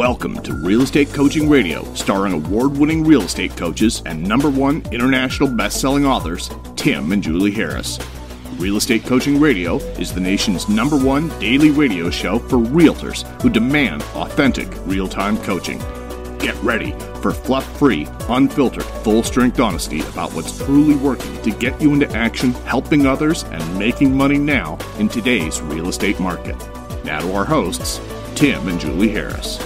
Welcome to Real Estate Coaching Radio, starring award winning real estate coaches and number one international best selling authors, Tim and Julie Harris. Real Estate Coaching Radio is the nation's number one daily radio show for realtors who demand authentic, real time coaching. Get ready for fluff free, unfiltered, full strength honesty about what's truly working to get you into action, helping others, and making money now in today's real estate market. Now to our hosts, Tim and Julie Harris.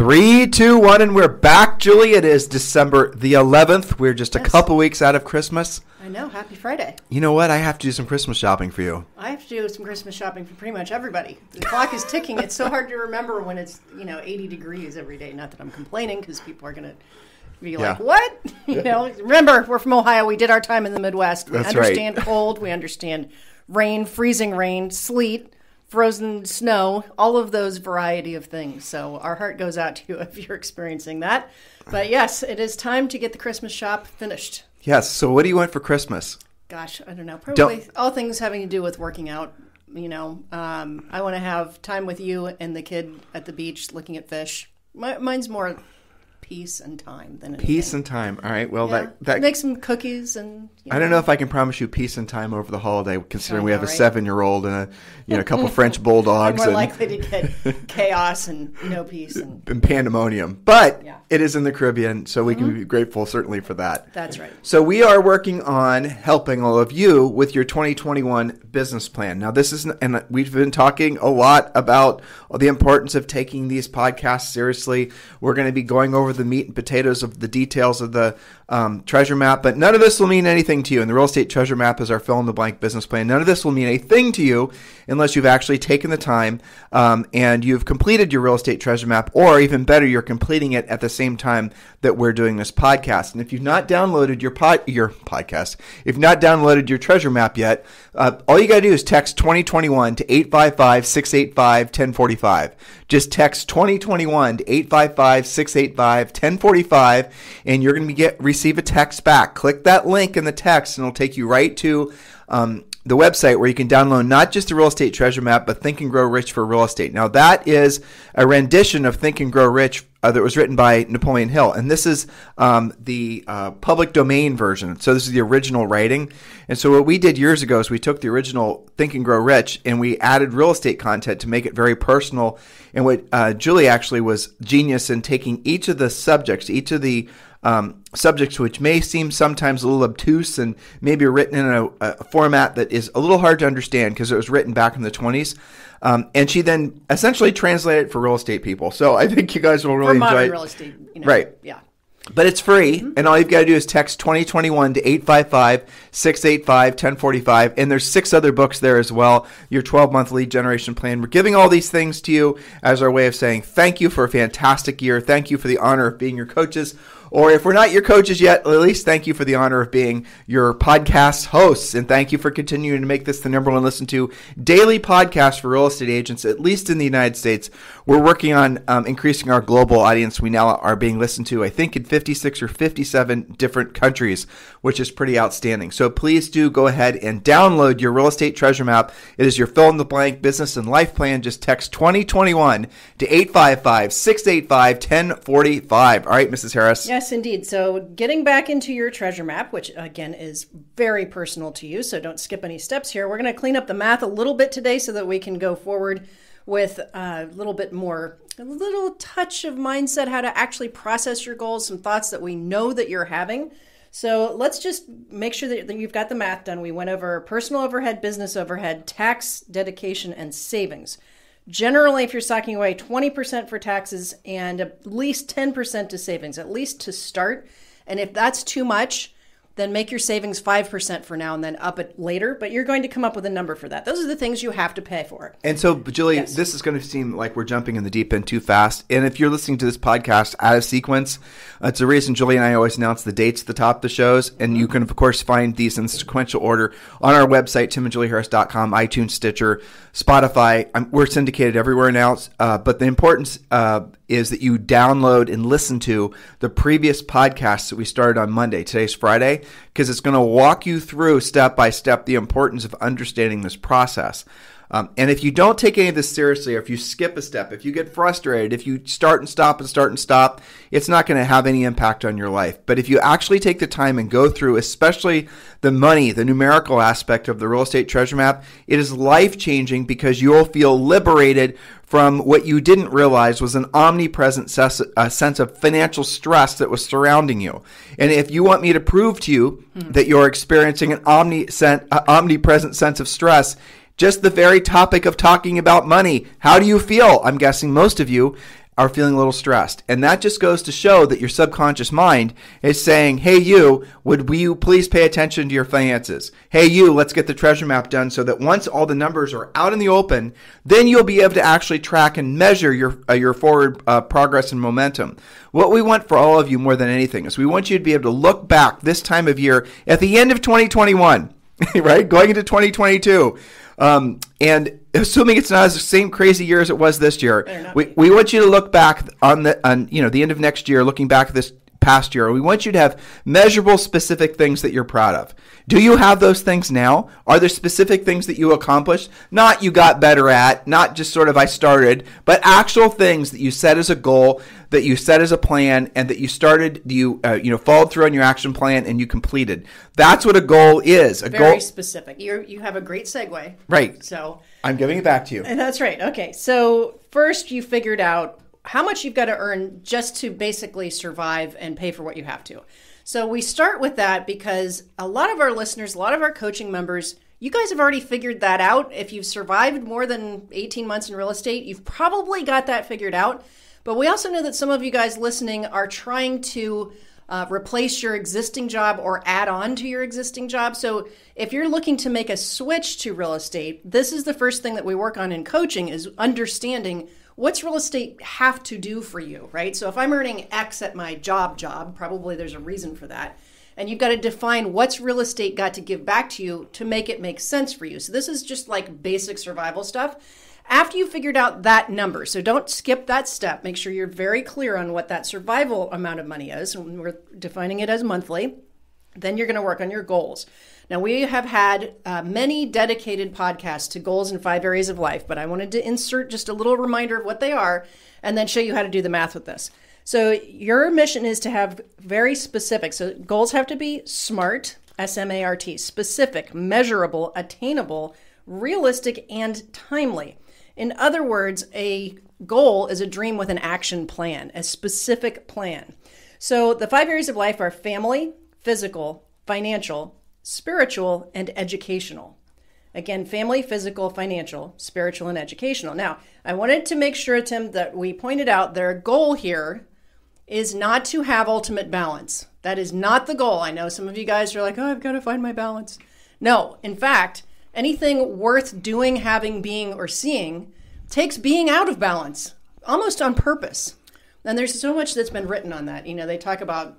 Three, two, one, and we're back, Julie. It is December the 11th. We're just a couple weeks out of Christmas. I know. Happy Friday. You know what? I have to do some Christmas shopping for you. I have to do some Christmas shopping for pretty much everybody. The clock is ticking. It's so hard to remember when it's you know 80 degrees every day. Not that I'm complaining because people are gonna be like, Yeah. "What?" You know. Remember, we're from Ohio. We did our time in the Midwest. We That's right. understand cold. We understand rain, freezing rain, sleet, frozen snow, all of those variety of things. So our heart goes out to you if you're experiencing that. But yes, it is time to get the Christmas shop finished. Yes. So, what do you want for Christmas? gosh, I don't know. Don't- Probably all things having to do with working out. You know, um, I want to have time with you and the kid at the beach looking at fish. My, mine's more peace and time than anything. Peace and time. All right. Well, Yeah. that that make some cookies and. You I don't know if I can promise you peace and time over the holiday, considering I we have know, a seven-year-old and a you know a couple French bulldogs more and, likely to get chaos and no peace, and and pandemonium. But Yeah. Mm-hmm. it is in the Caribbean, so we can be grateful certainly for that. that's right. So we are working on helping all of you with your 2021 business plan. Now this is and we've been talking a lot about the importance of taking these podcasts seriously. We're going to be going over the meat and potatoes of the details of the um, treasure map, but none of this will mean anything to you. And the real estate treasure map is our fill in the blank business plan. None of this will mean a thing to you unless you've actually taken the time um, and you've completed your real estate treasure map, or even better, you're completing it at the same time that we're doing this podcast. And if you've not downloaded your pod, your podcast, if you've not downloaded your treasure map yet, uh, all you got to do is text 2021 to 855 685 1045. Just text 2021 to 855 685 1045, and you're going to be get a text back. Click that link in the text, and it'll take you right to um, the website where you can download not just the real estate treasure map, but Think and Grow Rich for Real Estate. Now, that is a rendition of Think and Grow Rich uh, that was written by Napoleon Hill. And this is um, the uh, public domain version. So, this is the original writing. And so, what we did years ago is we took the original Think and Grow Rich and we added real estate content to make it very personal. And what uh, Julie actually was genius in taking each of the subjects, each of the um, subjects which may seem sometimes a little obtuse and maybe written in a, a format that is a little hard to understand because it was written back in the 20s. Um, and she then essentially translated it for real estate people. So I think you guys will really enjoy it. real estate, you know, Right. Yeah. But it's free, and all you've got to do is text 2021 to 855 685 1045. And there's six other books there as well. Your 12 month lead generation plan. We're giving all these things to you as our way of saying thank you for a fantastic year. Thank you for the honor of being your coaches. Or if we're not your coaches yet, at least thank you for the honor of being your podcast hosts. And thank you for continuing to make this the number one listened to daily podcast for real estate agents, at least in the United States. We're working on um, increasing our global audience. We now are being listened to, I think, in 56 or 57 different countries, which is pretty outstanding. So please do go ahead and download your real estate treasure map. It is your fill in the blank business and life plan. Just text 2021 to 855 685 1045. All right, Mrs. Harris. Yes, indeed. So, getting back into your treasure map, which again is very personal to you, so don't skip any steps here. We're going to clean up the math a little bit today so that we can go forward with a little bit more, a little touch of mindset, how to actually process your goals, some thoughts that we know that you're having. So, let's just make sure that you've got the math done. We went over personal overhead, business overhead, tax, dedication, and savings. Generally, if you're socking away 20% for taxes and at least 10% to savings, at least to start. And if that's too much, then make your savings 5% for now and then up it later. But you're going to come up with a number for that. Those are the things you have to pay for. And so, Julie, Yes. this is going to seem like we're jumping in the deep end too fast. And if you're listening to this podcast out of sequence, uh, it's the reason Julie and I always announce the dates at the top of the shows. And you can, of course, find these in sequential order on our website, timandjulieharris.com, iTunes, Stitcher, Spotify. Um we're syndicated everywhere now. Uh, but the importance uh, is that you download and listen to the previous podcasts that we started on Monday. Today's Friday, because it's going to walk you through step by step the importance of understanding this process. Um, and if you don't take any of this seriously, or if you skip a step, if you get frustrated, if you start and stop and start and stop, it's not going to have any impact on your life. But if you actually take the time and go through, especially the money, the numerical aspect of the real estate treasure map, it is life changing because you'll feel liberated from what you didn't realize was an omnipresent ses- uh, sense of financial stress that was surrounding you. And if you want me to prove to you mm. that you're experiencing an omni- uh, omnipresent sense of stress, just the very topic of talking about money. How do you feel? I'm guessing most of you are feeling a little stressed. And that just goes to show that your subconscious mind is saying, Hey, you, would you please pay attention to your finances? Hey, you, let's get the treasure map done so that once all the numbers are out in the open, then you'll be able to actually track and measure your, uh, your forward uh, progress and momentum. What we want for all of you more than anything is we want you to be able to look back this time of year at the end of 2021, right? Going into 2022 um, and assuming it's not the same crazy year as it was this year, we, we want you to look back on the on you know the end of next year, looking back at this past year. We want you to have measurable, specific things that you're proud of. Do you have those things now? Are there specific things that you accomplished? Not you got better at, not just sort of I started, but actual things that you set as a goal, that you set as a plan, and that you started, you uh, you know followed through on your action plan and you completed. That's what a goal is. A Very goal specific. You you have a great segue. Right. So I'm giving it back to you. And that's right. Okay. So first you figured out how much you've got to earn just to basically survive and pay for what you have to. So we start with that because a lot of our listeners, a lot of our coaching members, you guys have already figured that out. If you've survived more than 18 months in real estate, you've probably got that figured out. But we also know that some of you guys listening are trying to uh, replace your existing job or add on to your existing job. So if you're looking to make a switch to real estate, this is the first thing that we work on in coaching is understanding what's real estate have to do for you, right? So if I'm earning X at my job job, probably there's a reason for that. And you've got to define what's real estate got to give back to you to make it make sense for you. So this is just like basic survival stuff. After you figured out that number, so don't skip that step. Make sure you're very clear on what that survival amount of money is. And we're defining it as monthly. Then you're going to work on your goals. Now, we have had uh, many dedicated podcasts to goals in five areas of life, but I wanted to insert just a little reminder of what they are and then show you how to do the math with this. So, your mission is to have very specific. So, goals have to be SMART, S M A R T, specific, measurable, attainable, realistic, and timely. In other words, a goal is a dream with an action plan, a specific plan. So, the five areas of life are family, physical, financial, spiritual, and educational. Again, family, physical, financial, spiritual, and educational. Now, I wanted to make sure, Tim, that we pointed out their goal here is not to have ultimate balance. That is not the goal. I know some of you guys are like, oh, I've got to find my balance. No, in fact, anything worth doing, having, being, or seeing takes being out of balance almost on purpose. And there's so much that's been written on that. You know, they talk about,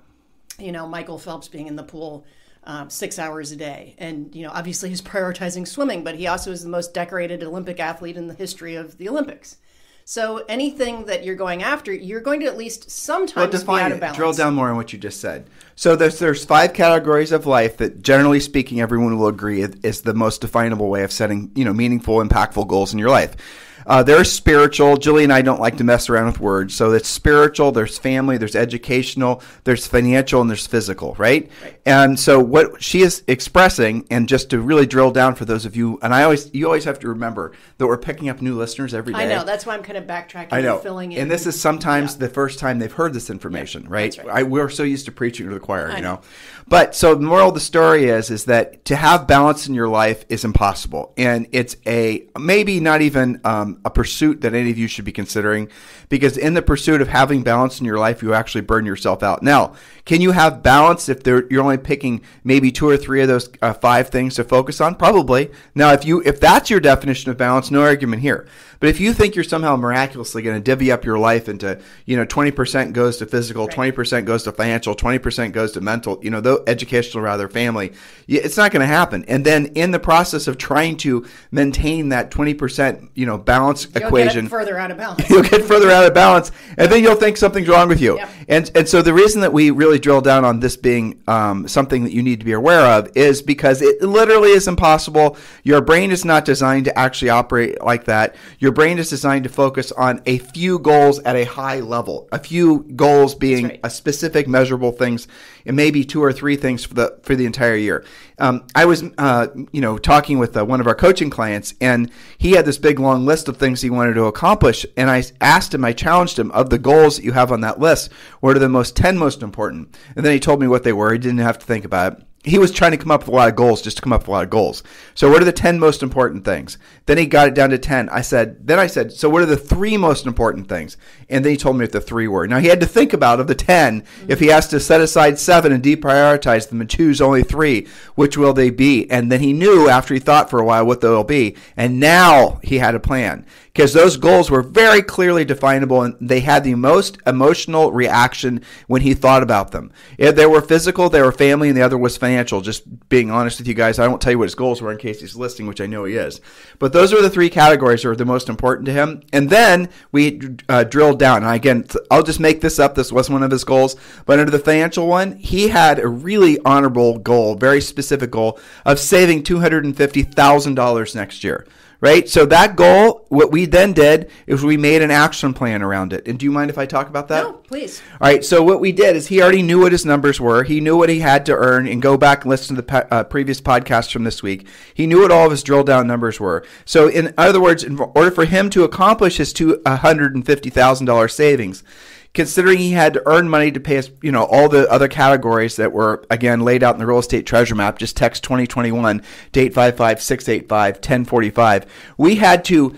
you know, Michael Phelps being in the pool um, six hours a day. And, you know, obviously he's prioritizing swimming, but he also is the most decorated Olympic athlete in the history of the Olympics. So anything that you're going after, you're going to at least sometimes well, be out of balance. Drill down more on what you just said. So there's there's five categories of life that, generally speaking, everyone will agree is the most definable way of setting you know meaningful, impactful goals in your life. Uh, there's spiritual. Julie and I don't like to mess around with words. So it's spiritual, there's family, there's educational, there's financial, and there's physical, right? right? And so what she is expressing, and just to really drill down for those of you, and I always, you always have to remember that we're picking up new listeners every day. I know. That's why I'm kind of backtracking I know. and filling in. And this is sometimes yeah. the first time they've heard this information, yeah, right? right. I, we're so used to preaching to the choir, I you know. know. But so the moral of the story is, is that to have balance in your life is impossible. And it's a, maybe not even um, a pursuit that any of you should be considering because in the pursuit of having balance in your life, you actually burn yourself out. Now, can you have balance if you're only picking maybe two or three of those uh, five things to focus on? Probably. Now, if you if that's your definition of balance, no argument here. But if you think you're somehow miraculously going to divvy up your life into, you know, 20% goes to physical, right. 20% goes to financial, 20% goes to mental, you know, though educational rather family, it's not going to happen. And then in the process of trying to maintain that 20%, you know, balance You'll equation, get further out of balance. you'll get further out of balance, and then you'll think something's wrong with you. Yep. And and so the reason that we really drill down on this being um, Um, something that you need to be aware of is because it literally is impossible. Your brain is not designed to actually operate like that. Your brain is designed to focus on a few goals at a high level, a few goals being right. a specific measurable things, and maybe two or three things for the for the entire year. Um, I was, uh, you know, talking with uh, one of our coaching clients, and he had this big long list of things he wanted to accomplish. And I asked him, I challenged him, of the goals that you have on that list, what are the most ten most important? And then he told me what they were. He didn't have to think about it he was trying to come up with a lot of goals just to come up with a lot of goals. So what are the 10 most important things? Then he got it down to 10. I said, then I said, so what are the three most important things? And then he told me what the three were. Now he had to think about of the 10, if he has to set aside seven and deprioritize them and choose only three, which will they be? And then he knew after he thought for a while what they'll be. And now he had a plan because those goals were very clearly definable and they had the most emotional reaction when he thought about them. If they were physical, they were family, and the other was financial. Just being honest with you guys, I won't tell you what his goals were in case he's listening, which I know he is. But those are the three categories that are the most important to him. And then we uh, drilled down. And again, I'll just make this up. This wasn't one of his goals. But under the financial one, he had a really honorable goal, very specific goal of saving $250,000 next year right? So that goal, what we then did is we made an action plan around it. And do you mind if I talk about that? No, please. All right. So what we did is he already knew what his numbers were. He knew what he had to earn, and go back and listen to the uh, previous podcast from this week. He knew what all of his drill down numbers were. So in other words, in order for him to accomplish his two hundred and fifty thousand dollars savings considering he had to earn money to pay us, you know, all the other categories that were again laid out in the real estate treasure map, just text 2021 to 855 685 1045. We had to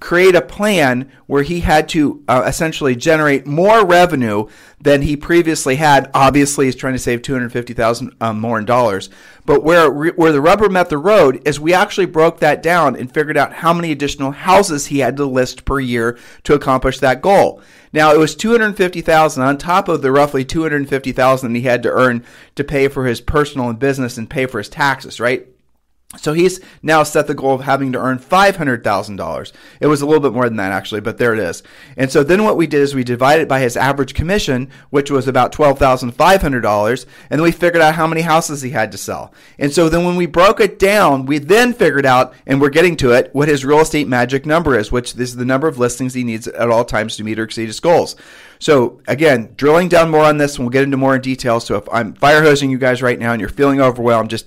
create a plan where he had to uh, essentially generate more revenue than he previously had. Obviously, he's trying to save two hundred fifty thousand um, more in dollars. But where where the rubber met the road is we actually broke that down and figured out how many additional houses he had to list per year to accomplish that goal. Now it was two hundred fifty thousand on top of the roughly two hundred fifty thousand he had to earn to pay for his personal and business and pay for his taxes, right? So he's now set the goal of having to earn $500,000. It was a little bit more than that actually, but there it is. And so then what we did is we divided by his average commission, which was about $12,500, and then we figured out how many houses he had to sell. And so then when we broke it down, we then figured out, and we're getting to it, what his real estate magic number is, which is the number of listings he needs at all times to meet or exceed his goals. So again, drilling down more on this, and we'll get into more in detail. So if I'm fire hosing you guys right now and you're feeling overwhelmed, just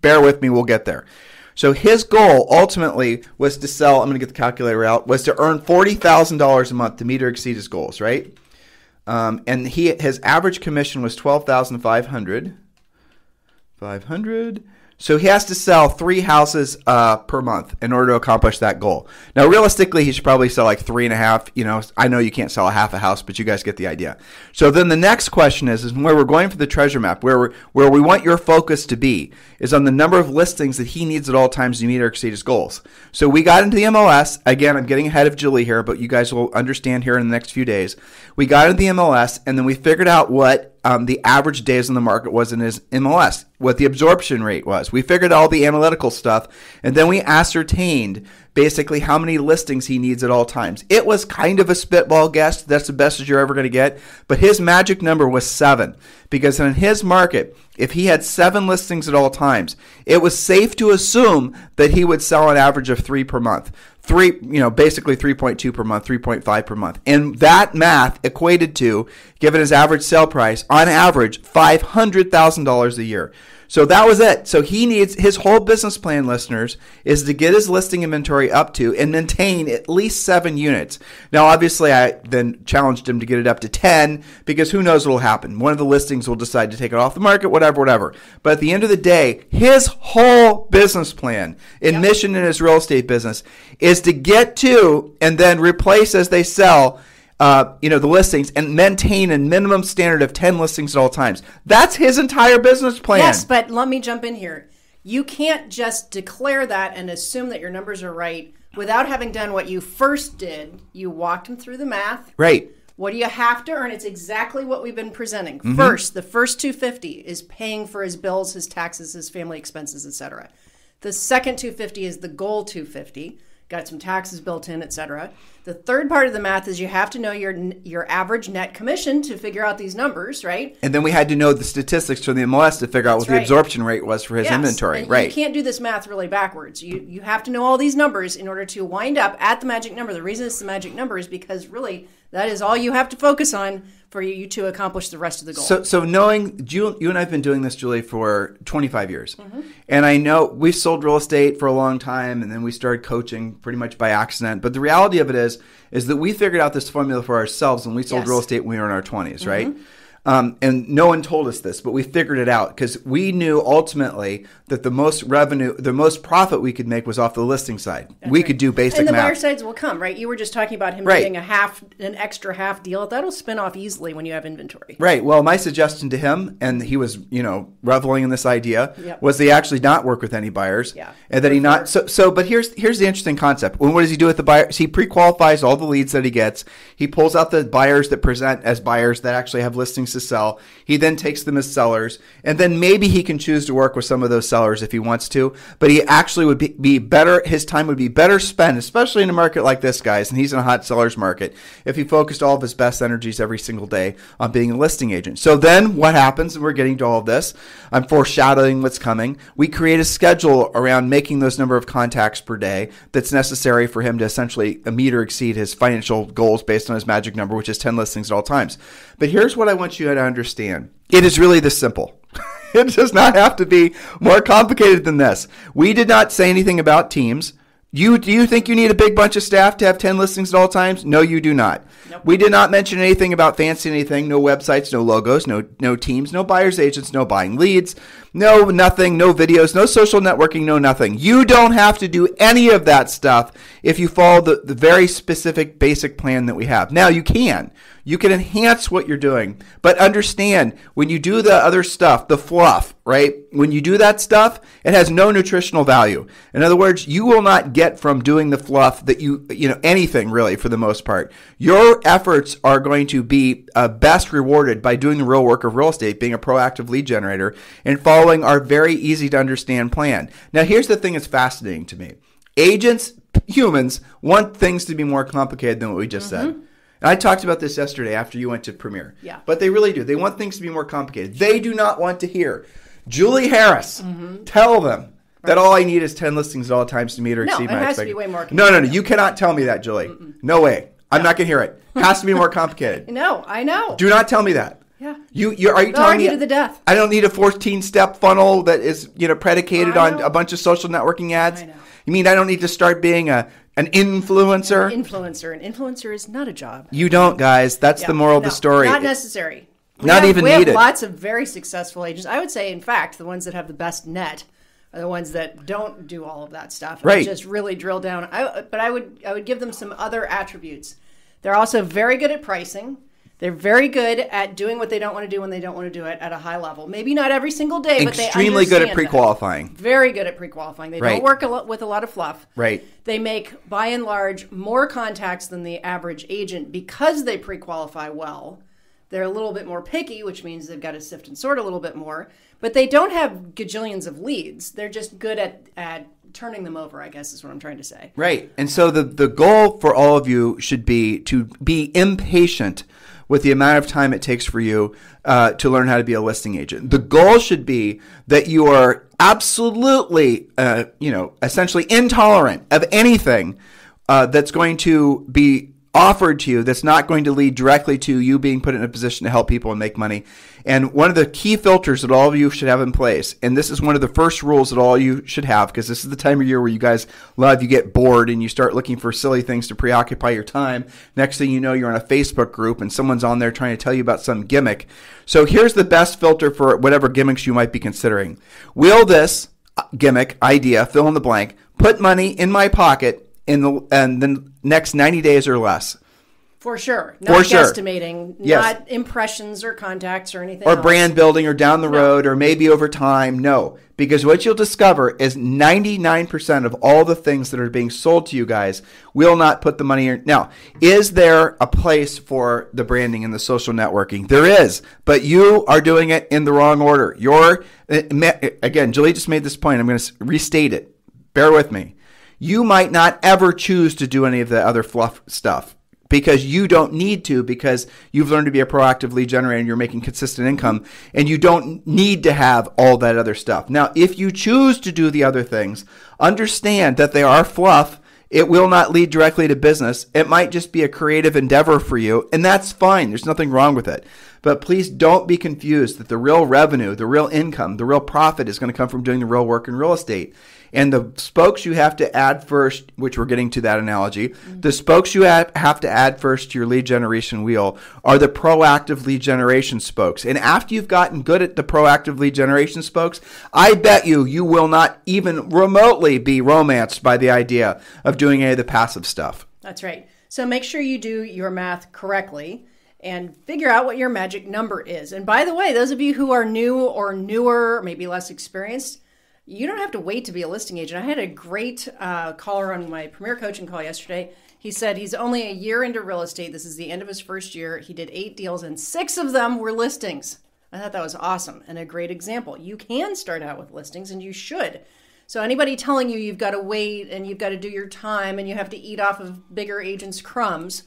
bear with me, we'll get there. So his goal ultimately was to sell. I'm going to get the calculator out. Was to earn forty thousand dollars a month to meet or exceed his goals, right? Um, and he his average commission was twelve thousand five hundred. Five hundred. So he has to sell three houses uh, per month in order to accomplish that goal. Now, realistically, he should probably sell like three and a half. You know, I know you can't sell a half a house, but you guys get the idea. So then the next question is, is where we're going for the treasure map, where we where we want your focus to be, is on the number of listings that he needs at all times to meet or exceed his goals. So we got into the MLS. Again, I'm getting ahead of Julie here, but you guys will understand here in the next few days. We got into the MLS, and then we figured out what um, the average days on the market was in his MLS, what the absorption rate was. We figured all the analytical stuff, and then we ascertained basically how many listings he needs at all times. It was kind of a spitball guess. That's the best as you're ever going to get. But his magic number was seven because in his market, if he had seven listings at all times, it was safe to assume that he would sell an average of three per month three, you know, basically 3.2 per month, 3.5 per month. And that math equated to, given his average sale price, on average, $500,000 a year. So that was it. So he needs his whole business plan, listeners, is to get his listing inventory up to and maintain at least seven units. Now, obviously, I then challenged him to get it up to 10 because who knows what will happen. One of the listings will decide to take it off the market, whatever, whatever. But at the end of the day, his whole business plan and yep. mission in his real estate business is to get to and then replace as they sell uh, you know, the listings and maintain a minimum standard of 10 listings at all times. That's his entire business plan. Yes, but let me jump in here. You can't just declare that and assume that your numbers are right without having done what you first did. You walked him through the math. Right. What do you have to earn? It's exactly what we've been presenting. Mm-hmm. First, the first 250 is paying for his bills, his taxes, his family expenses, etc. The second 250 is the goal 250 got some taxes built in, etc. The third part of the math is you have to know your your average net commission to figure out these numbers, right? And then we had to know the statistics from the MLS to figure out what the absorption rate was for his Yes, inventory. and Right. You can't do this math really backwards. You you have to know all these numbers in order to wind up at the magic number. The reason it's the magic number is because really that is all you have to focus on for you to accomplish the rest of the goal. So, so knowing you, you and I've been doing this, Julie, for 25 years, Mm-hmm. and I know we sold real estate for a long time, and then we started coaching pretty much by accident. But the reality of it is, is that we figured out this formula for ourselves when we sold Yes. Mm-hmm. real estate when we were in our 20s, right? Um, and no one told us this, but we figured it out because we knew ultimately that the most revenue, the most profit we could make was off the listing side. we could do basic and the math. buyer sides will come, right? You were just talking about him Right. doing a half, an extra half deal. That'll spin off easily when you have inventory. Right. Well, my suggestion to him, and he was, you know, reveling in this idea, Yep. was they actually not work with any buyers, Yeah. and that he not. So, so, but here's here's the interesting concept. When what does he do with the buyers? He pre-qualifies all the leads that he gets. He pulls out the buyers that present as buyers that actually have listings to sell. He then takes them as sellers, and then maybe he can choose to work with some of those sellers if he wants to. But he actually would be, be better. His time would be better spent, especially in a market like this, guys. And he's in a hot sellers market. If he focused all of his best energies every single day on being a listing agent. So then what happens? And we're getting to all of this. I'm foreshadowing what's coming. We create a schedule around making those number of contacts per day that's necessary for him to essentially meet or exceed his financial goals based on his magic number, which is 10 listings at all times. But here's what I want you to understand. It is really this simple. it does not have to be more complicated than this. We did not say anything about teams. You do you think you need a big bunch of staff to have 10 listings at all times? No, you do not. We did not mention anything about fancy anything, no websites, no logos, no no teams, no buyers agents, no buying leads, no nothing, no videos, no social networking, no nothing. You don't have to do any of that stuff if you follow the, the very specific basic plan that we have. Now you can. You can enhance what you're doing, but understand when you do the other stuff, the fluff, right? When you do that stuff, it has no nutritional value. In other words, you will not get from doing the fluff that you, you know, anything really for the most part. Your efforts are going to be uh, best rewarded by doing the real work of real estate, being a proactive lead generator, and following our very easy to understand plan. Now, here's the thing that's fascinating to me agents, humans, want things to be more complicated than what we just said. Mm-hmm. And I talked about this yesterday after you went to premiere. Yeah. But they really do. They want things to be more complicated. They do not want to hear Julie Harris mm-hmm. tell them that all I need is 10 listings at all times to meet or No, exceed it my has to be expectations. way more No, no, no. You cannot tell me that, Julie. No way. I'm not going to hear it. Has to be more complicated. No, I know. Do not tell me that. Yeah. You, you are you They'll telling me to the death. I don't need a 14 step funnel that is you know predicated I on know. a bunch of social networking ads. You mean I don't need to start being a an influencer? Influencer. An influencer is not a job. you don't, guys. That's the Yeah, moral of the story. Not necessary. We Not have- even we needed. have lots of very successful agents. I would say, in fact, the ones that have the best net are the ones that don't do all of that stuff. and Right. Just really drill down. I, but I would I would give them some other attributes. They're also very good at pricing. They're very good at doing what they don't want to do when they don't want to do it at a high level. Maybe not every single day, but they Extremely good at that. pre-qualifying. Very good at pre-qualifying. They Right. don't work a lot with a lot of fluff. Right. They make, by and large, more contacts than the average agent because they pre-qualify well. They're a little bit more picky, which means they've got to sift and sort a little bit more. But they don't have gajillions of leads. They're just good at at turning them over. I guess is what I'm trying to say. Right. And so the, the goal for all of you should be to be impatient with the amount of time it takes for you uh, to learn how to be a listing agent. The goal should be that you are absolutely, uh, you know, essentially intolerant of anything uh, that's going to be offered to you that's not going to lead directly to you being put in a position to help people and make money. And one of the key filters that all of you should have in place, and this is one of the first rules that all you should have, because this is the time of year where you guys love, you get bored and you start looking for silly things to preoccupy your time. Next thing you know, you're in a Facebook group and someone's on there trying to tell you about some gimmick. So here's the best filter for whatever gimmicks you might be considering. Will this uh, gimmick, idea, fill in the blank, put money in my pocket in the, and the next 90 days or less? For sure. Not For sure. guesstimating, Yes. not impressions or contacts or anything. or else. brand building or down the road or maybe over time. No, because what you'll discover is 99% of all the things that are being sold to you guys will not put the money in. Now, is there a place for the branding and the social networking? There is, but you are doing it in the wrong order. You're, eh, eh, again, Julie just made this point. I'm going to restate it. Bear with me. You might not ever choose to do any of the other fluff stuff because you don't need to because you've learned to be a proactive lead generator and you're making consistent income and you don't need to have all that other stuff. Now, if you choose to do the other things, understand that they are fluff. It will not lead directly to business. It might just be a creative endeavor for you, and that's fine. There's nothing wrong with it. But please don't be confused that the real revenue, the real income, the real profit is going to come from doing the real work in real estate. And the spokes you have to add first, which we're getting to that analogy, mm-hmm. the spokes you have to add first to your lead generation wheel are the proactive lead generation spokes. And after you've gotten good at the proactive lead generation spokes, I bet you you will not even remotely be romanced by the idea of doing any of the passive stuff. That's right. So make sure you do your math correctly and figure out what your magic number is. And by the way, those of you who are new or newer, maybe less experienced, you don't have to wait to be a listing agent. I had a great uh, caller on my premier coaching call yesterday. He said he's only a year into real estate. This is the end of his first year. He did eight deals, and six of them were listings. I thought that was awesome and a great example. You can start out with listings, and you should. So, anybody telling you you've got to wait and you've got to do your time and you have to eat off of bigger agents' crumbs,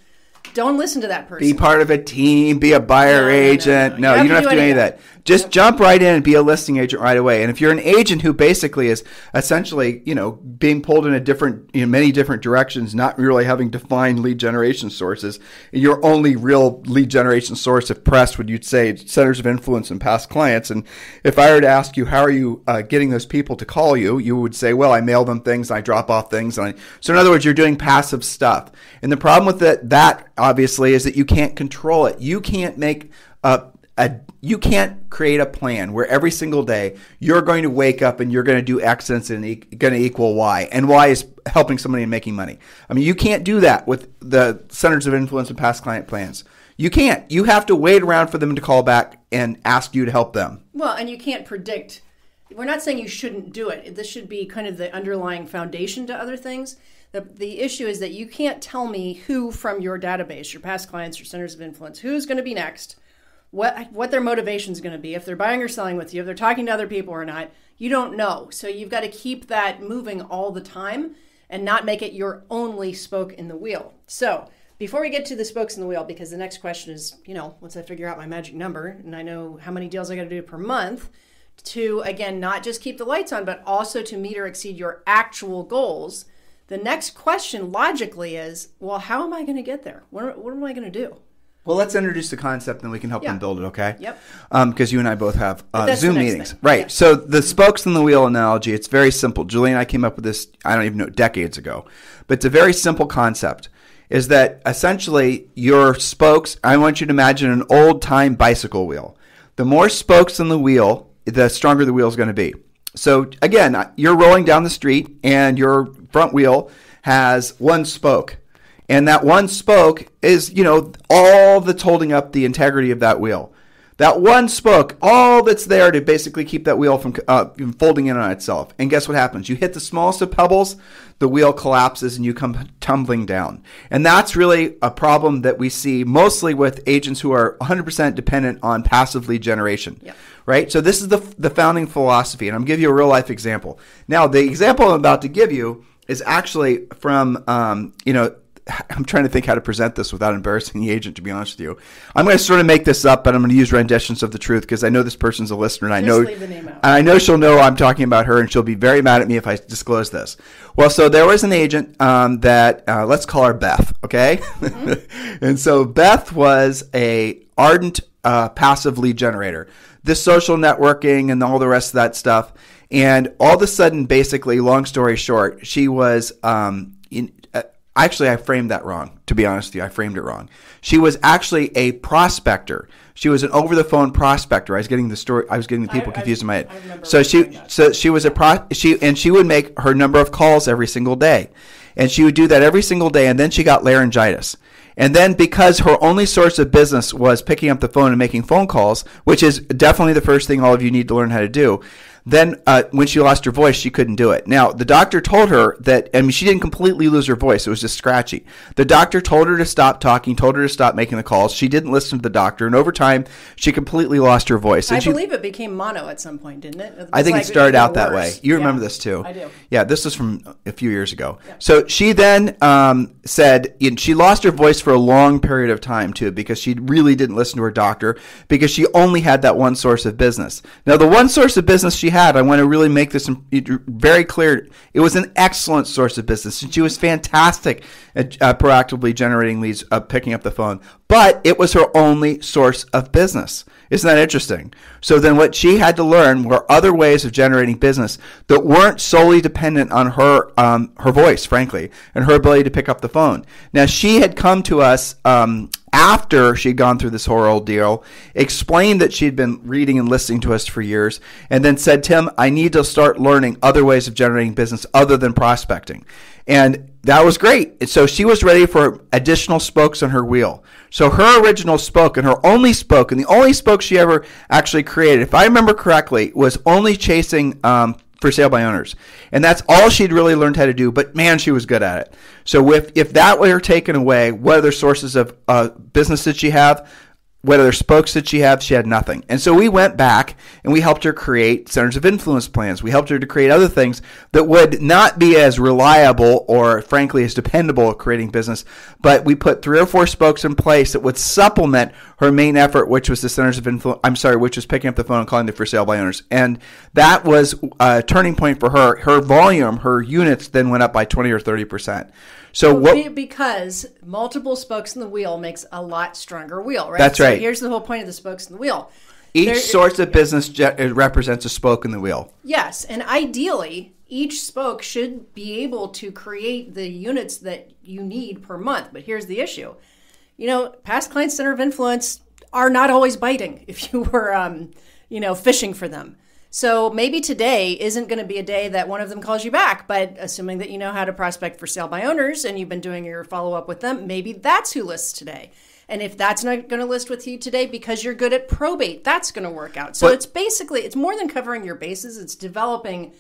don't listen to that person. Be part of a team. Be a buyer no, agent. No, no, no. you, you, don't have to do any of that. Just jump right in and be a listing agent right away. And if you're an agent who basically is essentially, you know, being pulled in a different, in many different directions, not really having defined lead generation sources, your only real lead generation source, if pressed, would you'd say centers of influence and past clients. And if I were to ask you, how are you uh, getting those people to call you? You would say, well, I mail them things, I drop off things. And I, so in other words, you're doing passive stuff. And the problem with that, that obviously, is that you can't control it. You can't make a, a you can't create a plan where every single day you're going to wake up and you're going to do X and e- going to equal Y, and Y is helping somebody and making money. I mean, you can't do that with the centers of influence and past client plans. You can't. You have to wait around for them to call back and ask you to help them. Well, and you can't predict. We're not saying you shouldn't do it. This should be kind of the underlying foundation to other things. The, the issue is that you can't tell me who from your database, your past clients, your centers of influence, who's going to be next, what what their motivation is going to be, if they're buying or selling with you, if they're talking to other people or not. You don't know. So you've got to keep that moving all the time and not make it your only spoke in the wheel. So before we get to the spokes in the wheel, because the next question is, you know, once I figure out my magic number and I know how many deals I got to do per month, to again not just keep the lights on, but also to meet or exceed your actual goals the next question logically is, well, how am I going to get there? What, what am I going to do? Well, let's introduce the concept and we can help yeah. them build it, okay? Yep. Because um, you and I both have uh, Zoom meetings. Thing. Right. Yeah. So the spokes in the wheel analogy, it's very simple. Julie and I came up with this, I don't even know, decades ago. But it's a very simple concept is that essentially your spokes, I want you to imagine an old time bicycle wheel. The more spokes in the wheel, the stronger the wheel is going to be. So again, you're rolling down the street and your front wheel has one spoke. And that one spoke is, you know, all that's holding up the integrity of that wheel. That one spoke, all that's there to basically keep that wheel from uh, folding in on itself. And guess what happens? You hit the smallest of pebbles, the wheel collapses and you come tumbling down. And that's really a problem that we see mostly with agents who are 100% dependent on passive lead generation. Yep. Right? So this is the, the founding philosophy. And I'm going to give you a real life example. Now, the example I'm about to give you is actually from, um, you know, I'm trying to think how to present this without embarrassing the agent. To be honest with you, I'm going to sort of make this up, but I'm going to use renditions of the truth because I know this person's a listener, and I know, and I know she'll know I'm talking about her, and she'll be very mad at me if I disclose this. Well, so there was an agent um, that uh, let's call her Beth, okay? Mm-hmm. and so Beth was a ardent uh, passive lead generator. This social networking and all the rest of that stuff. And all of a sudden, basically, long story short, she was um, Actually, I framed that wrong. To be honest with you, I framed it wrong. She was actually a prospector. She was an over-the-phone prospector. I was getting the story. I was getting the people I, confused I, in my head. So she, so she was a pro. She and she would make her number of calls every single day, and she would do that every single day. And then she got laryngitis. And then because her only source of business was picking up the phone and making phone calls, which is definitely the first thing all of you need to learn how to do, then uh, when she lost her voice, she couldn't do it. Now the doctor told her that. I mean, she didn't completely lose her voice; it was just scratchy. The doctor told her to stop talking, told her to stop making the calls. She didn't listen to the doctor, and over time, she completely lost her voice. And I she, believe it became mono at some point, didn't it? I think like it started out that way. You Yeah. remember this too? I do. Yeah, this was from a few years ago. So she then um, said and she lost her voice for a long period of time too because she really didn't listen to her doctor because she only had that one source of business. Now, the one source of business she had, I want to really make this very clear. It was an excellent source of business, and she was fantastic at uh, proactively generating leads, uh, picking up the phone. But it was her only source of business. Isn't that interesting? So then what she had to learn were other ways of generating business that weren't solely dependent on her um, her voice, frankly, and her ability to pick up the phone. Now she had come to us um, after she'd gone through this whole ordeal, explained that she'd been reading and listening to us for years, and then said, Tim, I need to start learning other ways of generating business other than prospecting. And that was great. So she was ready for additional spokes on her wheel. So her original spoke and her only spoke, and the only spoke she ever actually created, if I remember correctly, was only chasing um, for sale by owners. And that's all she'd really learned how to do, but man, she was good at it. So if, if that were taken away, what other sources of uh, business did she have? What other spokes did she have? She had nothing. And so we went back and we helped her create centers of influence plans. We helped her to create other things that would not be as reliable or, frankly, as dependable at creating business. But we put three or four spokes in place that would supplement her main effort, which was the centers of influence. I'm sorry, which was picking up the phone and calling the for sale by owners. And that was a turning point for her. Her volume, her units then went up by 20 or 30%. So what? Because multiple spokes in the wheel makes a lot stronger wheel, right? That's So right. here's the whole point of the spokes in the wheel. Each There- source of business ge- it represents a spoke in the wheel. Yes, and ideally, each spoke should be able to create the units that you need per month. But here's the issue: you know, past client center of influence are not always biting. If you were, um, you know, fishing for them. So maybe today isn't going to be a day that one of them calls you back, but assuming that you know how to prospect for sale by owners and you've been doing your follow up with them, maybe that's who lists today. And if that's not going to list with you today because you're good at probate, that's going to work out. So But- it's basically it's more than covering your bases. It's developing,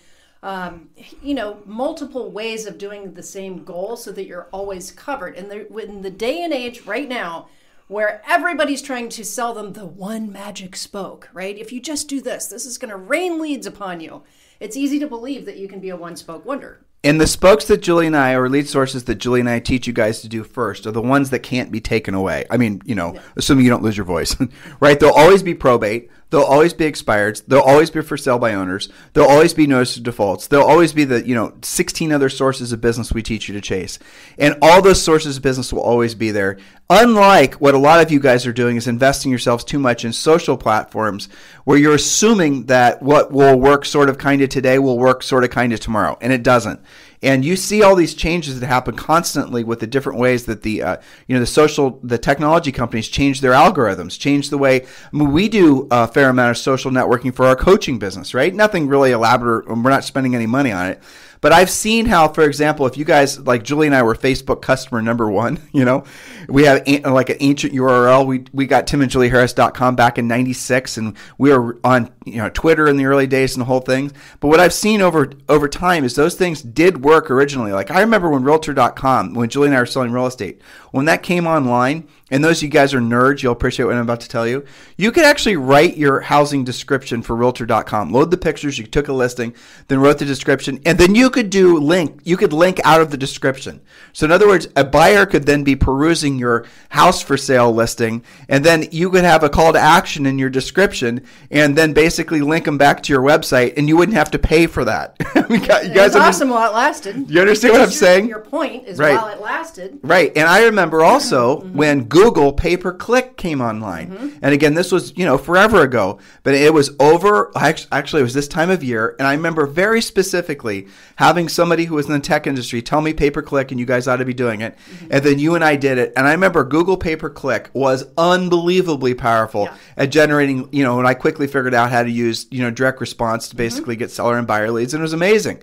um, you know, multiple ways of doing the same goal so that you're always covered. And the, in the day and age right now, where everybody's trying to sell them the one magic spoke, right? If you just do this, this is going to rain leads upon you. It's easy to believe that you can be a one spoke wonder. And the spokes that Julie and I, or lead sources that Julie and I teach you guys to do first, are the ones that can't be taken away. I mean, you know, assuming you don't lose your voice, right? They'll always be probate. They'll always be expired. They'll always be for sale by owners. They'll always be notice of defaults. They'll always be the, you know, 16 other sources of business we teach you to chase. And all those sources of business will always be there. Unlike what a lot of you guys are doing is investing yourselves too much in social platforms where you're assuming that what will work sort of kind of today will work sort of kind of tomorrow. And it doesn't. And you see all these changes that happen constantly with the different ways that the uh, you know the social the technology companies change their algorithms, change the way I mean, we do a fair amount of social networking for our coaching business, right? Nothing really elaborate. and We're not spending any money on it. But I've seen how, for example, if you guys like Julie and I were Facebook customer number one, you know, we have like an ancient URL. We we got timandjulieharris.com back in '96, and we were on you know Twitter in the early days and the whole thing. But what I've seen over over time is those things did work originally. Like I remember when Realtor.com, when Julie and I were selling real estate, when that came online, and those of you guys are nerds, you'll appreciate what I'm about to tell you. You could actually write your housing description for Realtor.com, load the pictures, you took a listing, then wrote the description, and then you could do link. You could link out of the description. So in other words, a buyer could then be perusing your house for sale listing, and then you could have a call to action in your description, and then basically link them back to your website, and you wouldn't have to pay for that. you guys, It was under- awesome while it lasted. You understand what I'm Your- saying? Your point is Right. while it lasted. Right. And I remember also Mm-hmm. when Google pay per click came online. And again, this was, you know, forever ago, but it was over. Actually, it was this time of year. And I remember very specifically having somebody who was in the tech industry tell me pay per click and you guys ought to be doing it. Mm-hmm. And then you and I did it. And I remember Google pay per click was unbelievably powerful Yeah. at generating, you know, and I quickly figured out how to use, you know, direct response Mm-hmm. to basically get seller and buyer leads. And it was amazing.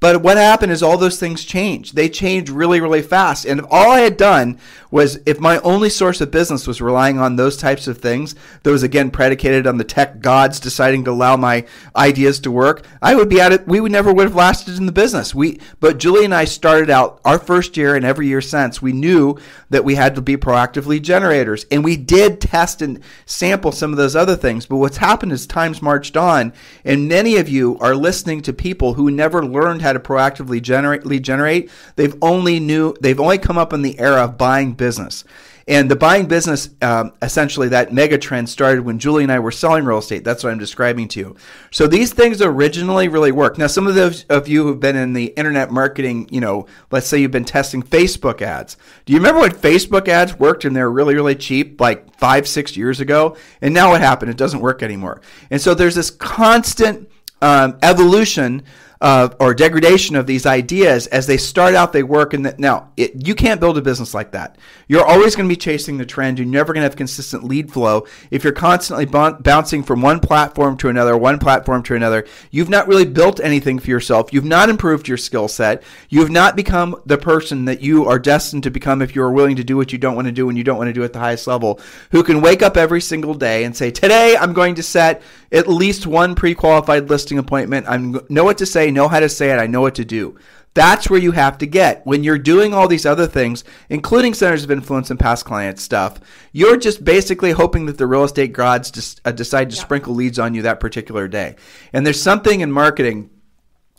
But what happened is all those things changed. They changed really, really fast. And if all I had done was, if my only source of business was relying on those types of things, those again predicated on the tech gods deciding to allow my ideas to work, I would be at it. We would never would have lasted in the business. We, but Julie and I started out our first year and every year since, we knew that we had to be proactive lead generators. And we did test and sample some of those other things. But what's happened is time's marched on, and many of you are listening to people who never learned how to proactively generate lead generate. They've only knew they've only come up in the era of buying business. And the buying business, um, essentially, that mega trend started when Julie and I were selling real estate. That's what I'm describing to you. So these things originally really work. Now, some of those of you who've been in the internet marketing, you know, let's say you've been testing Facebook ads. Do you remember when Facebook ads worked and they were really, really cheap, like five, six years ago? And now what happened? It doesn't work anymore. And so there's this constant um, evolution uh, or degradation of these ideas as they start out they work and now it, you can't build a business like that. You're always going to be chasing the trend. You're never going to have consistent lead flow. If you're constantly bouncing from one platform to another one platform to another you've not really built anything for yourself. You've not improved your skill set. You've not become the person that you are destined to become if you're willing to do what you don't want to do and you don't want to do at the highest level who can wake up every single day and say today i'm going to set at least one pre-qualified listing appointment. I know what to say know how to say it. I know what to do. That's where you have to get. When you're doing all these other things, including centers of influence and past client stuff, you're just basically hoping that the real estate gods just, uh, decide to yeah. sprinkle leads on you that particular day. And there's something in marketing,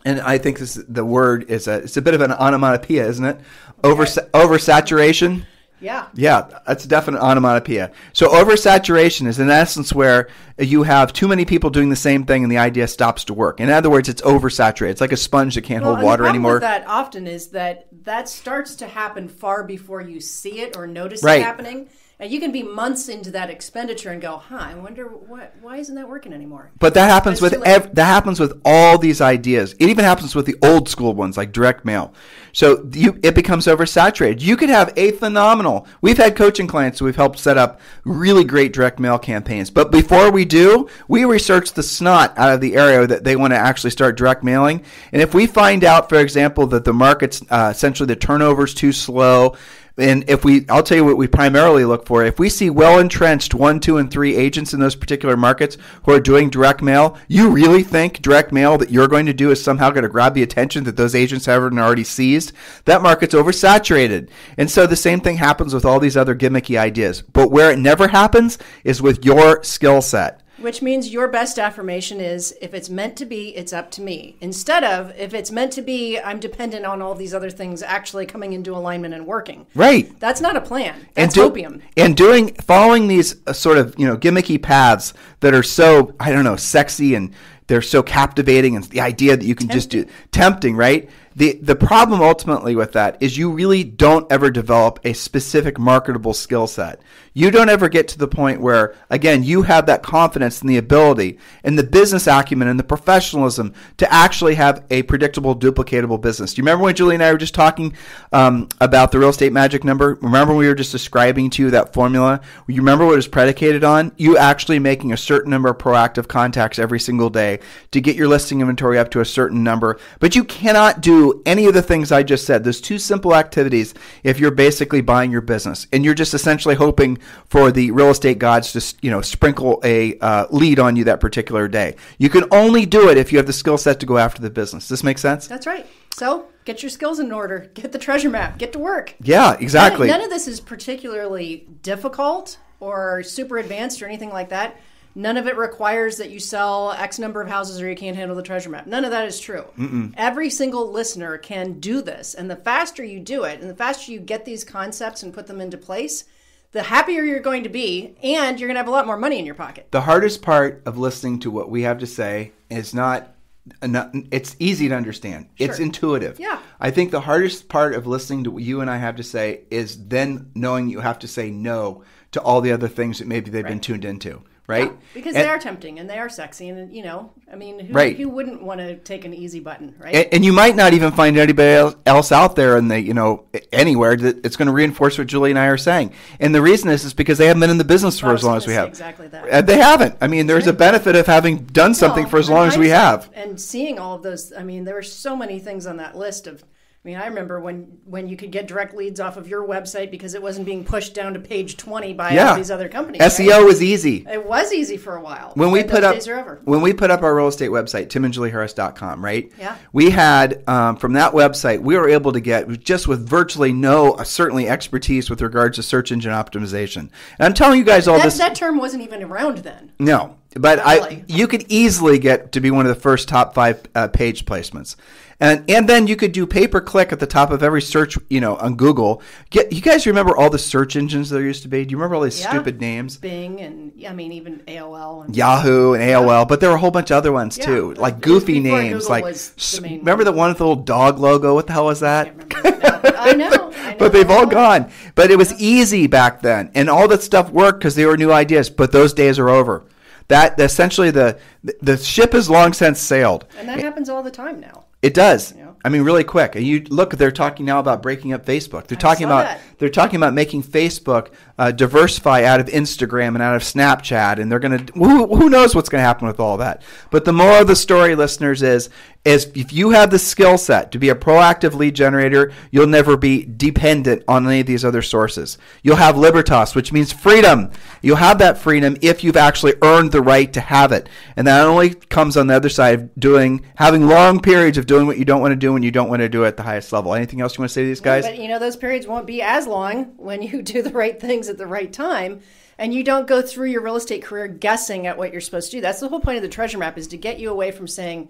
and I think this the word is a it's a bit of an onomatopoeia, isn't it? Over okay. oversaturation. Yeah. Yeah, that's a definite onomatopoeia. So oversaturation is in essence where you have too many people doing the same thing and the idea stops to work. In other words, it's oversaturated. It's like a sponge that can't well, hold water anymore. That often is that that starts to happen far before you see it or notice right. it happening. And you can be months into that expenditure and go, "Huh, I wonder what why isn't that working anymore?" But that happens with ev- that happens with all these ideas. It even happens with the old school ones like direct mail. So you, it becomes oversaturated. You could have a phenomenal. We've had coaching clients who we've helped set up really great direct mail campaigns. But before we do, we research the snot out of the area that they want to actually start direct mailing. And if we find out, for example, that the market's uh, essentially the turnover is too slow, and if we, I'll tell you what we primarily look for. If we see well entrenched one, two, and three agents in those particular markets who are doing direct mail, you really think direct mail that you're going to do is somehow going to grab the attention that those agents haven't already seized? That market's oversaturated. And so the same thing happens with all these other gimmicky ideas. But where it never happens is with your skill set. Which means your best affirmation is if it's meant to be, it's up to me. Instead of if it's meant to be, I'm dependent on all these other things actually coming into alignment and working. Right. That's not a plan. That's and do, opium. And doing following these uh, sort of, you know, gimmicky paths that are so, I don't know, sexy and they're so captivating and the idea that you can tempting. just do tempting, right? the the problem ultimately with that is you really don't ever develop a specific marketable skill set. You don't ever get to the point where again you have that confidence and the ability and the business acumen and the professionalism to actually have a predictable, duplicatable business. Do you remember when Julie and I were just talking um, about the real estate magic number? Remember we were just describing to you that formula? You remember what it was predicated on? You actually making a certain number of proactive contacts every single day to get your listing inventory up to a certain number, but you cannot do any of the things I just said. those two simple activities if you're basically buying your business and you're just essentially hoping for the real estate gods to, you know, sprinkle a uh, lead on you that particular day. You can only do it if you have the skill set to go after the business. Does this make sense? That's right. So get your skills in order, get the treasure map, get to work. Yeah, exactly. None, none of this is particularly difficult or super advanced or anything like that. None of it requires that you sell X number of houses or you can't handle the treasure map. None of that is true. Mm-mm. Every single listener can do this. And the faster you do it and the faster you get these concepts and put them into place, the happier you're going to be and you're going to have a lot more money in your pocket. The hardest part of listening to what we have to say is not it's easy to understand. Sure. It's intuitive. Yeah. I think the hardest part of listening to what you and I have to say is then knowing you have to say no to all the other things that maybe they've been tuned into, right? Because And- they are tempting and they are sexy, and you know, I mean, who, Right. who wouldn't want to take an easy button, right? and, and you might not even find anybody else- else out there in the you know anywhere that it's going to reinforce what Julie and I are saying. And the reason is is because they haven't been in the business for as long as we have. exactly that. They haven't. I mean, there's a benefit of having done something Well, for as long as we have. and seeing all of those. I mean, there were so many things on that list of. I mean, I remember when when you could get direct leads off of your website because it wasn't being pushed down to page twenty by Yeah, all these other companies. SEO right? was easy. It was easy for a while. when we put up days are over. when we put up our real estate website timandjulieharris.com right Yeah. we had um, from that website we were able to get just with virtually no uh, certainly expertise with regards to search engine optimization and i'm telling you guys all That, this that term wasn't even around then. no but Not i you could easily get to be one of the first top five uh, page placements and and then you could do pay per click at the top of every search you know on google get you guys remember all the search engines there used to be do you remember all these Yeah. stupid names Bing and I mean even AOL and Yahoo and AOL, but there were a whole bunch of other ones Yeah. too, like goofy names. Google like, the remember the one with the little dog logo? What the hell was that? I can't remember but I know. I know But they've all gone. But it was easy back then, and all that stuff worked because they were new ideas. But those days are over. That essentially the the ship has long since sailed. And that happens all the time now. It does. Yeah. I mean, really quick. And you look, they're talking now about breaking up Facebook. They're talking saw about that. they're talking about making Facebook uh, diversify out of Instagram and out of Snapchat, and they're going to who, who knows what's going to happen with all that. But the moral of the story, listeners, is is if you have the skill set to be a proactive lead generator, you'll never be dependent on any of these other sources. You'll have libertas, which means freedom. You'll have that freedom if you've actually earned the right to have it, and that only comes on the other side of doing having long periods of doing what you don't want to do when you don't want to do it at the highest level. Anything else you want to say to these guys? But you know, those periods won't be as long when you do the right things at the right time and you don't go through your real estate career guessing at what you're supposed to do. That's the whole point of the treasure map is to get you away from saying,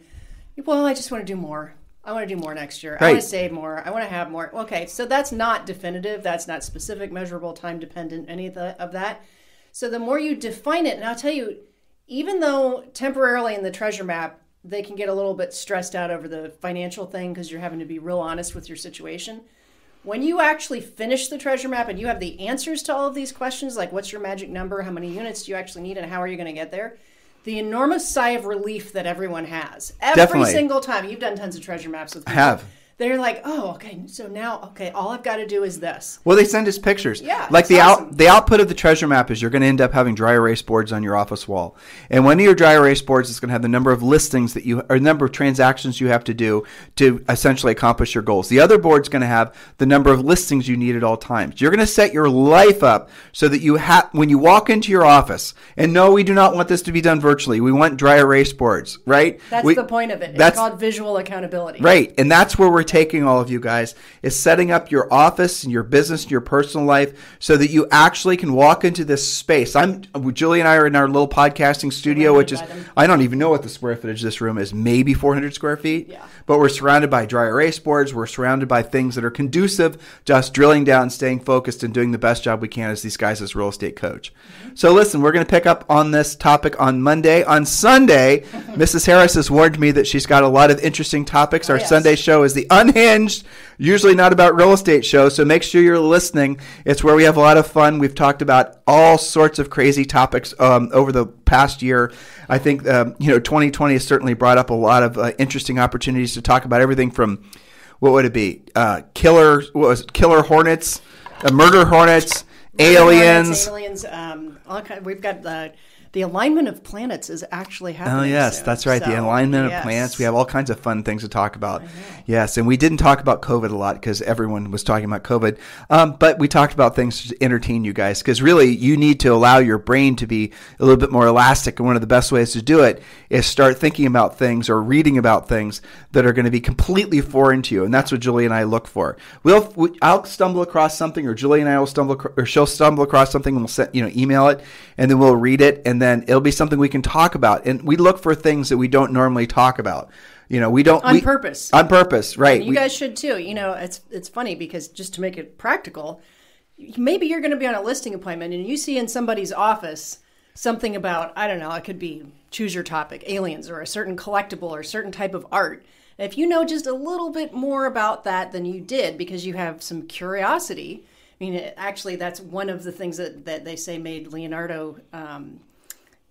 well, I just want to do more. I want to do more next year. I want to save more. I want to have more. Okay, so that's not definitive. That's not specific, measurable, time dependent, any of, the, of that. So the more you define it, and I'll tell you, even though temporarily in the treasure map, they can get a little bit stressed out over the financial thing because you're having to be real honest with your situation. When you actually finish the treasure map and you have the answers to all of these questions, like what's your magic number, how many units do you actually need, and how are you going to get there, the enormous sigh of relief that everyone has every Definitely. single time you've done tons of treasure maps with people, have. They're like, oh, okay, so now, okay, all I've got to do is this. Well, they send us pictures. Yeah, like the awesome. out the output of the treasure map is you're going to end up having dry erase boards on your office wall, and one of your dry erase boards is going to have the number of listings that you or the number of transactions you have to do to essentially accomplish your goals. The other board's going to have the number of listings you need at all times. You're going to set your life up so that you have when you walk into your office. And no, we do not want this to be done virtually. We want dry erase boards, right? That's We- the point of it. It's that's- called visual accountability. Right. And that's where we're taking all of you guys is setting up your office and your business and your personal life so that you actually can walk into this space. I'm Julie and I are in our little podcasting studio, which is them. I don't even know what the square footage of this room is, maybe 400 square feet. Yeah. But we're surrounded by dry erase boards. We're surrounded by things that are conducive to us drilling down, staying focused, and doing the best job we can as these guys as real estate coach. Mm-hmm. So listen, we're going to pick up on this topic on Monday. On Sunday, Mrs. Harris has warned me that she's got a lot of interesting topics. Oh, our yes. Sunday show is the Unhinged, usually not about real estate show. So make sure you're listening. It's where we have a lot of fun. We've talked about all sorts of crazy topics um, over the past year. I think um, you know 2020 has certainly brought up a lot of uh, interesting opportunities to talk about everything from what would it be? Uh, killer what was it? killer hornets, uh, murder hornets, aliens. aliens. Um, all kind we've got the the alignment of planets is actually happening. Oh yes, soon. that's right. the alignment yes. of planets. We have all kinds of fun things to talk about. Yes, and we didn't talk about COVID a lot because everyone was talking about COVID. Um, but we talked about things to entertain you guys because really you need to allow your brain to be a little bit more elastic. And one of the best ways to do it is start thinking about things or reading about things that are going to be completely foreign to you. And that's what Julie and I look for. We'll we, I'll stumble across something, or Julie and I will stumble, or she'll stumble across something, and we'll set, you know email it, and then we'll read it, and then it'll be something we can talk about. And we look for things that we don't normally talk about. You know, we don't On we- purpose. On purpose, right? You We- guys should too. You know, it's it's funny because just to make it practical, maybe you're going to be on a listing appointment and you see in somebody's office something about I don't know, it could be choose your topic, aliens or a certain collectible or a certain type of art. If you know just a little bit more about that than you did because you have some curiosity, I mean, actually, that's one of the things that, that they say made Leonardo um,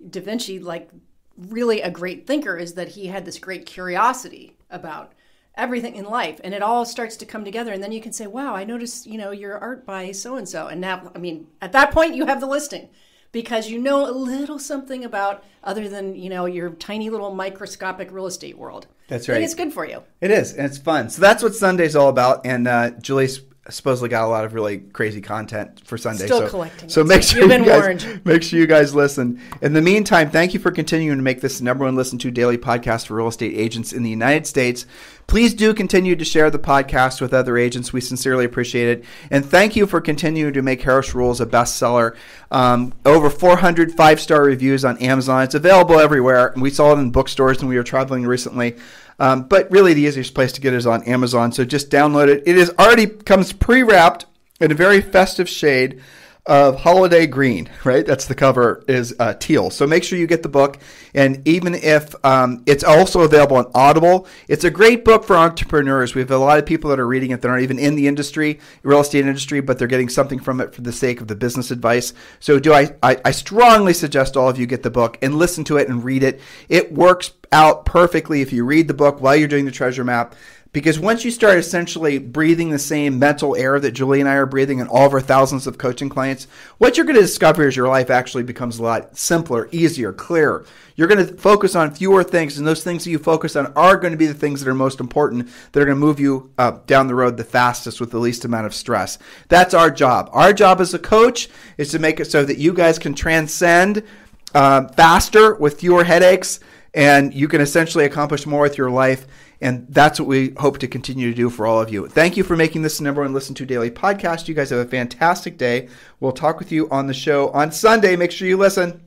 da Vinci like really a great thinker is that he had this great curiosity about everything in life and it all starts to come together and then you can say wow i noticed you know your art by so and so and now i mean at that point you have the listing because you know a little something about other than you know your tiny little microscopic real estate world That's right. it's good for you It is, and it's fun. So that's what Sunday's all about. And uh, Julie's supposedly got a lot of really crazy content for Sunday. Still so, collecting So it. make sure you've you guys warned. make sure you guys listen. In the meantime, thank you for continuing to make this the number one listened to daily podcast for real estate agents in the United States. Please do continue to share the podcast with other agents. We sincerely appreciate it. And thank you for continuing to make Harris Rules a bestseller. Um, over 400 five star reviews on Amazon. It's available everywhere. We saw it in bookstores and we were traveling recently. Um, but really, the easiest place to get it is on Amazon. So just download it. It is already comes pre wrapped in a very festive shade of holiday green, right? That's the cover is uh, teal. So make sure you get the book. And even if um, it's also available on Audible, it's a great book for entrepreneurs. We have a lot of people that are reading it that aren't even in the industry, real estate industry, but they're getting something from it for the sake of the business advice. So do I, I, I strongly suggest all of you get the book and listen to it and read it. It works out perfectly if you read the book while you're doing the treasure map. Because once you start essentially breathing the same mental air that Julie and I are breathing and all of our thousands of coaching clients, what you're going to discover is your life actually becomes a lot simpler, easier, clearer. You're going to focus on fewer things, and those things that you focus on are going to be the things that are most important, that are going to move you uh, down the road the fastest with the least amount of stress. That's our job. Our job as a coach is to make it so that you guys can transcend uh, faster with fewer headaches, and you can essentially accomplish more with your life. And that's what we hope to continue to do for all of you. Thank you for making this the number one listen to daily podcast. You guys have a fantastic day. We'll talk with you on the show on Sunday. Make sure you listen.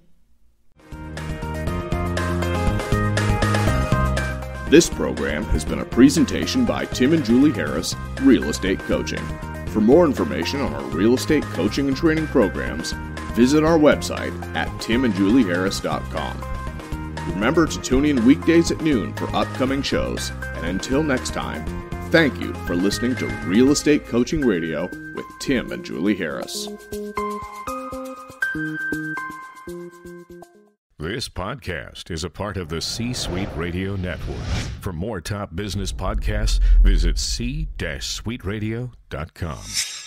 This program has been a presentation by Tim and Julie Harris, Real Estate Coaching. For more information on our real estate coaching and training programs, visit our website at timandjulieharris.com. Remember to tune in weekdays at noon for upcoming shows, and until next time, thank you for listening to Real Estate Coaching Radio with Tim and Julie Harris. This podcast is a part of the C Suite Radio Network. For more top business podcasts, visit c-suiteradio.com.